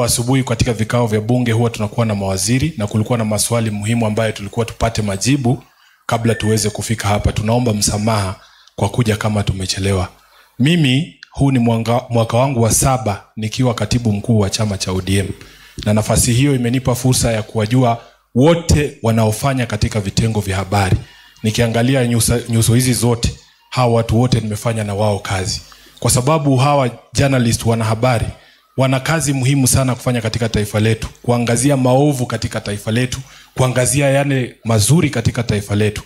Asubuhi katika vikao vya bunge huwa tunakuwa na mawaziri na kulikuwa na maswali muhimu ambayo tulikuwa tupate majibu kabla tuweze kufika hapa. Tunaomba msamaha kwa kuja kama tumechelewa. Mimi huu ni mwanga, mwaka wangu wa saba nikiwa katibu mkuu wa chama cha ODM, na nafasi hiyo imenipa fursa ya kuwajua wote wanaofanya katika vitengo vya habari. Nikiangalia nyuso, nyuso hizi zote, hawa watu wote nimefanya na wao kazi, kwa sababu hawa journalist, wanahabari wana kazi muhimu sana kufanya katika taifa letu, kuangazia maovu katika taifa letu, kuangazia yale mazuri katika taifa letu.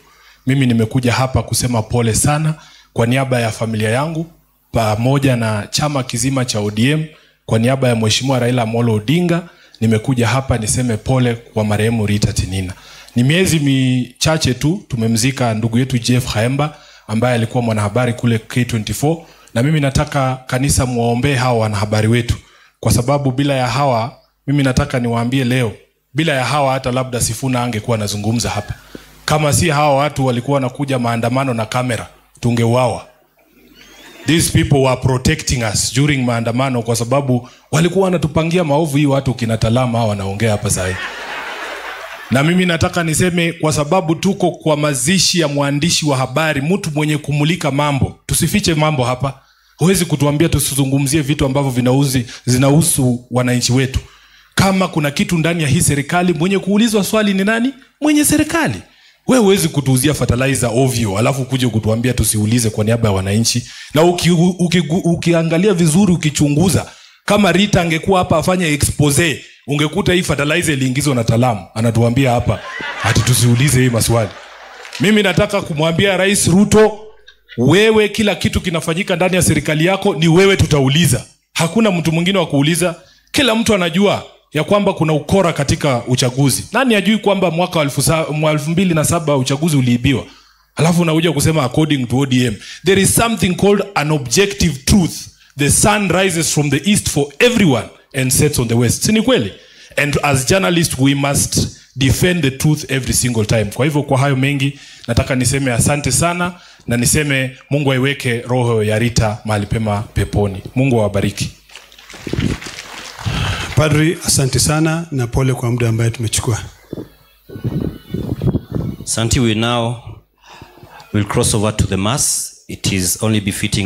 Mimi nimekuja hapa kusema pole sana kwa niaba ya familia yangu pamoja na chama kizima cha ODM, kwa niaba ya Mheshimiwa Raila Amolo Odinga, nimekuja hapa niseme pole kwa marehemu Rita Tinina. Ni miezi michache tu tumemzika ndugu yetu Jeff Haemba ambaye alikuwa mwanahabari kule K24, na mimi nataka kanisa muwaombee hawa wanahabari wetu kwa sababu bila ya hawa, mimi nataka niwaambie leo, bila ya hawa hata labda Sifuna angekuwa anazungumza hapa. Kama si hawa watu walikuwa wanakuja maandamano na kamera, tungeuawa. These people were protecting us during maandamano, kwa sababu walikuwa wanatupangia maovu. Hii watu kina Talama hawa wanaongea hapa sasa na mimi nataka niseme kwa sababu tuko kwa mazishi ya mwandishi wa habari, mtu mwenye kumulika mambo. Tusifiche mambo hapa. Huwezi kutuambia tusizungumzie vitu ambavyo vinauzi zinahusu wananchi wetu. Kama kuna kitu ndani ya hii serikali, mwenye kuulizwa swali ni nani? Mwenye serikali. we huwezi kutuuzia fertilizer ovyo, alafu kuja kutuambia tusiulize kwa niaba ya wananchi. Na uki, uki, uki, ukiangalia vizuri, ukichunguza, kama Rita angekuwa hapa afanye expose, ungekuta hii fertilizer iliingizwa na Talamu. Anatuambia hapa hati tusiulize hii maswali. Mimi nataka kumwambia Rais Ruto, wewe kila kitu kinafanyika ndani ya serikali yako ni wewe tutauliza. Hakuna mtu mwingine wa kuuliza. Kila mtu anajua ya kwamba kuna ukora katika uchaguzi. Nani ajui kwamba mwaka wa elfu mbili na saba uchaguzi uliibiwa? Alafu unakuja kusema according to odm there is something called an objective truth. The sun rises from the east for everyone and sets on the west. Si ni kweli? And as journalist we must defend the truth every single time. Kwa hivyo kwa hayo mengi nataka niseme asante sana na niseme mungu aiweke roho ya rita mahali pema peponi mungu awabariki Padri, asante sana na pole kwa muda ambaye tumechukua. Santi, we now will cross over to the Mass. It is only befitting